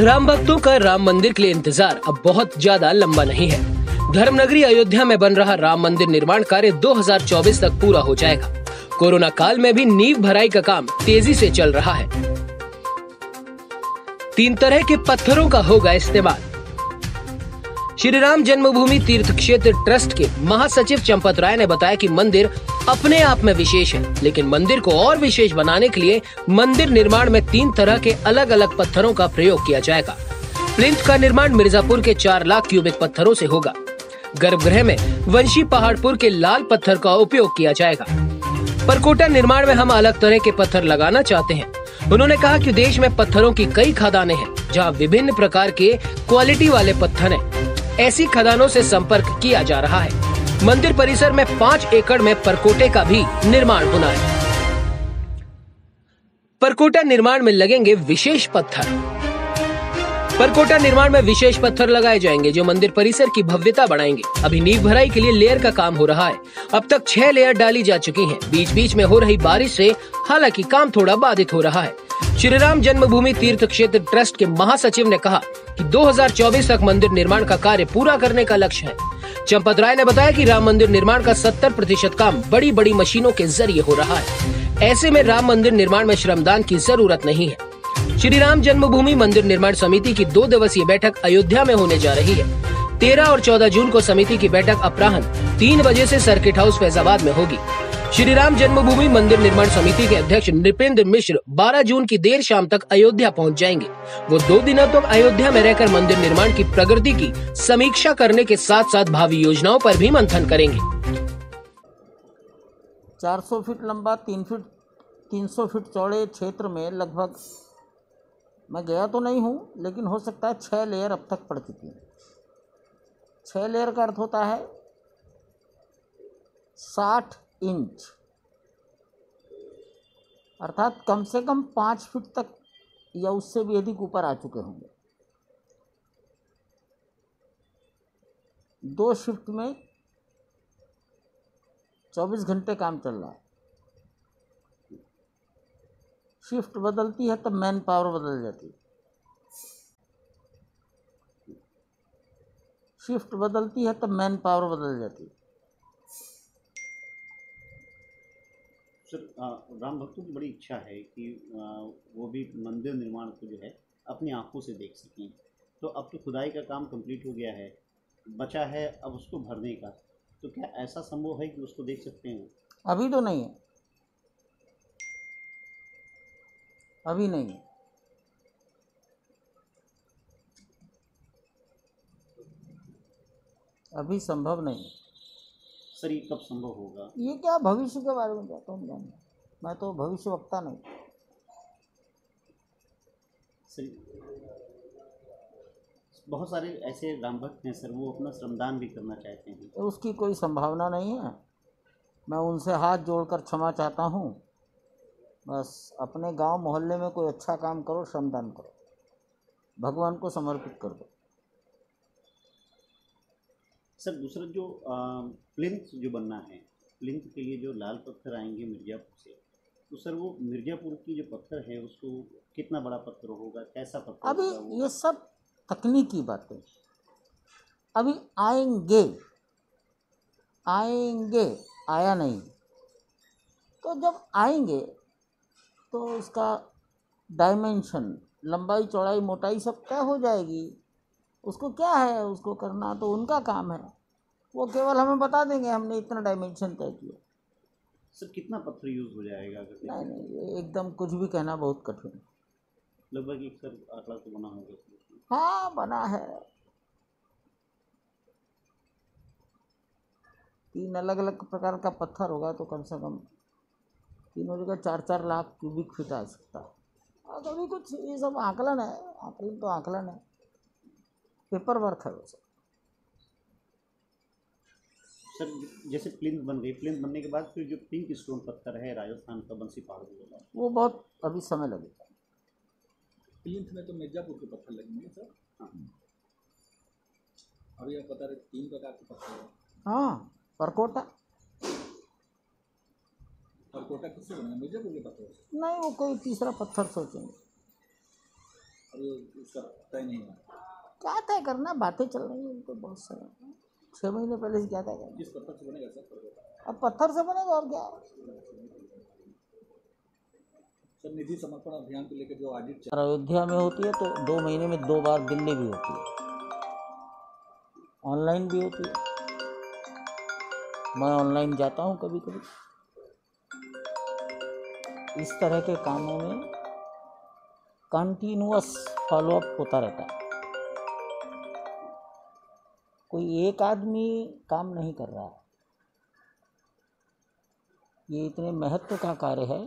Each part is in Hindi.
राम भक्तों का राम मंदिर के लिए इंतज़ार अब बहुत ज़्यादा लंबा नहीं है। धर्मनगरी अयोध्या में बन रहा राम मंदिर निर्माण कार्य 2024 तक पूरा हो जाएगा। कोरोना काल में भी नींव भराई का काम तेज़ी से चल रहा है। तीन तरह के पत्थरों का होगा इस्तेमाल। श्री राम जन्मभूमि तीर्थ क्षेत्र ट्रस्ट के महासचिव चंपत राय ने बताया कि मंदिर अपने आप में विशेष है, लेकिन मंदिर को और विशेष बनाने के लिए मंदिर निर्माण में तीन तरह के अलग अलग पत्थरों का प्रयोग किया जाएगा। प्लिंथ का निर्माण मिर्जापुर के चार लाख क्यूबिक पत्थरों से होगा। गर्भगृह में वंशी पहाड़पुर के लाल पत्थर का उपयोग किया जाएगा। परकोटा निर्माण में हम अलग तरह के पत्थर लगाना चाहते हैं। उन्होंने कहा कि देश में पत्थरों की कई खदानें हैं, जहाँ विभिन्न प्रकार के क्वालिटी वाले पत्थर हैं। ऐसी खदानों से संपर्क किया जा रहा है। मंदिर परिसर में पाँच एकड़ में परकोटे का भी निर्माण होना है। परकोटा निर्माण में लगेंगे विशेष पत्थर। परकोटा निर्माण में विशेष पत्थर लगाए जाएँगे, जो मंदिर परिसर की भव्यता बढ़ाएँगे। अभी नींव भराई के लिए लेयर का काम हो रहा है। अब तक छह लेयर डाली जा चुकी हैं। बीच बीच में हो रही बारिश से हालाँकि काम थोड़ा बाधित हो रहा है। श्री राम जन्मभूमि तीर्थ क्षेत्र ट्रस्ट के महासचिव ने कहा कि 2024 तक मंदिर निर्माण का कार्य पूरा करने का लक्ष्य है। चंपत राय ने बताया कि राम मंदिर निर्माण का 70 प्रतिशत काम बड़ी बड़ी मशीनों के ज़रिए हो रहा है। ऐसे में राम मंदिर निर्माण में श्रमदान की ज़रूरत नहीं है। श्री राम जन्मभूमि मंदिर निर्माण समिति की दो दिवसीय बैठक अयोध्या में होने जा रही है। तेरह और चौदह जून को समिति की बैठक अपराहन तीन बजे से सर्किट हाउस फैजाबाद में होगी। श्री राम जन्मभूमि मंदिर निर्माण समिति के अध्यक्ष नृपेंद्र मिश्र 12 जून की देर शाम तक अयोध्या पहुँच जाएँगे। वो दो दिनों तक अयोध्या में रहकर मंदिर निर्माण की प्रगति की समीक्षा करने के साथ साथ भावी योजनाओं पर भी मंथन करेंगे। 400 फीट लंबा, तीन फीट 300 फीट चौड़े क्षेत्र में लगभग मैं गया तो नहीं हूँ, लेकिन हो सकता है छः लेयर अब तक पड़ चुकी हैं। छः लेयर का अर्थ होता है साठ इंच अर्थात कम से कम पाँच फीट तक या उससे भी अधिक ऊपर आ चुके होंगे। दो शिफ्ट में चौबीस घंटे काम चल रहा है। शिफ्ट बदलती है तब मैन पावर बदल जाती है। शिफ्ट बदलती है तब मैन पावर बदल जाती है। सर राम भक्तों की बड़ी इच्छा है कि वो भी मंदिर निर्माण को जो है अपनी आँखों से देख सकें। तो अब तो खुदाई का काम कंप्लीट हो गया है, बचा है अब उसको भरने का। तो क्या ऐसा संभव है कि उसको देख सकते हैं? अभी तो नहीं है। अभी नहीं है। अभी संभव नहीं है। ये कब संभव होगा? ये क्या भविष्य के बारे में कहता हूँ? जानना मैं तो भविष्य वक्ता नहीं बहुत सारे ऐसे राम भक्त हैं सर वो अपना श्रमदान भी करना चाहते हैं। तो उसकी कोई संभावना नहीं है। मैं उनसे हाथ जोड़कर क्षमा चाहता हूँ। बस अपने गाँव मोहल्ले में कोई अच्छा काम करो श्रमदान करो। भगवान को समर्पित कर दो। सर दूसरा जो प्लिंथ जो बनना है प्लिंथ के लिए जो लाल पत्थर आएँगे मिर्ज़ापुर से तो सर वो मिर्ज़ापुर की जो पत्थर है उसको कितना बड़ा पत्थर होगा? कैसा पत्थर अभी ये सब तकनीकी बातें। अभी आएँगे आएँगे आया नहीं। तो जब आएँगे तो उसका डायमेंशन लंबाई चौड़ाई मोटाई सब तय हो जाएगी? उसको क्या है उसको करना तो उनका काम है। वो केवल हमें बता देंगे हमने इतना डायमेंशन तय किया। सर कितना पत्थर यूज़ हो जाएगा अगर नहीं नहीं एकदम कुछ भी कहना बहुत कठिन लगभग एक सर आंकड़ा तो बना होगा। हाँ बना है। तीन अलग अलग प्रकार का पत्थर होगा तो कम से कम तीनों जगह चार चार लाख क्यूबिक फीट आ सकता है। और कभी कुछ ये सब आकलन है आकलन तो आकलन है। पेपर वर्क है वो सब। सर जैसे प्लिंथ बन गई प्लिंथ बनने के बाद फिर जो पिंक स्टोन पत्थर है राजस्थान का बंसी पहाड़ वो बहुत अभी समय लगेगा। प्लिंथ में तो मिर्जापुर के पत्थर लगेंगे सर? हाँ। अभी आप बता रहे तीन प्रकार के पत्थर हैं। हाँ परकोटा। परकोटा किससे बनेगा मिर्जापुर के पत्थर नहीं वो कोई तीसरा पत्थर सोचेंगे। अभी उसका तय नहीं हुआ क्या तय करना? बातें चल रही हैं उनको बहुत सारा। छः महीने पहले से क्या तय करना? पत्थर से बनेगा अब पत्थर से बनेगा और क्या? सर निधि समर्पण अभियान को लेकर जो ऑडिट अयोध्या में होती है तो दो महीने में दो बार दिल्ली भी होती है। ऑनलाइन भी होती है। मैं ऑनलाइन जाता हूँ कभी कभी इस तरह के कामों में कंटिन्यूस फॉलोअप होता रहता है। कोई एक आदमी काम नहीं कर रहा है। ये इतने महत्व का कार्य है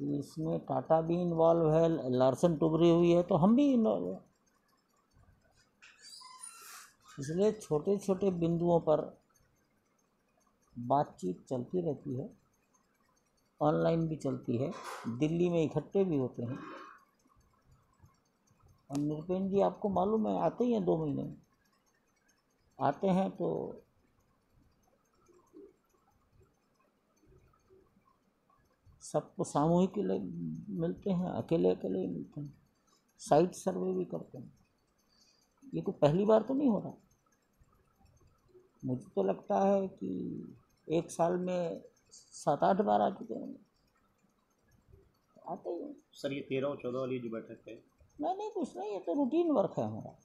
कि इसमें टाटा भी इन्वॉल्व है, लार्सन टुबरी हुई है तो हम भी इन्वॉल्व हैं। इसलिए छोटे छोटे बिंदुओं पर बातचीत चलती रहती है ऑनलाइन भी चलती है, दिल्ली में इकट्ठे भी होते हैं। और निरपेन जी, आपको मालूम है, आते ही हैं दो महीने। में आते हैं तो सबको सामूहिक मिलते हैं, अकेले अकेले ही मिलते हैं। साइट सर्वे भी करते हैं। ये कोई पहली बार तो नहीं हो रहा? मुझे तो लगता है कि एक साल में सात आठ बार आ चुके होंगे। आते ही हैं। सर, ये तेरह और चौदह वाली जो बैठक है नहीं नहीं कुछ नहीं ये तो रूटीन वर्क है हमारा।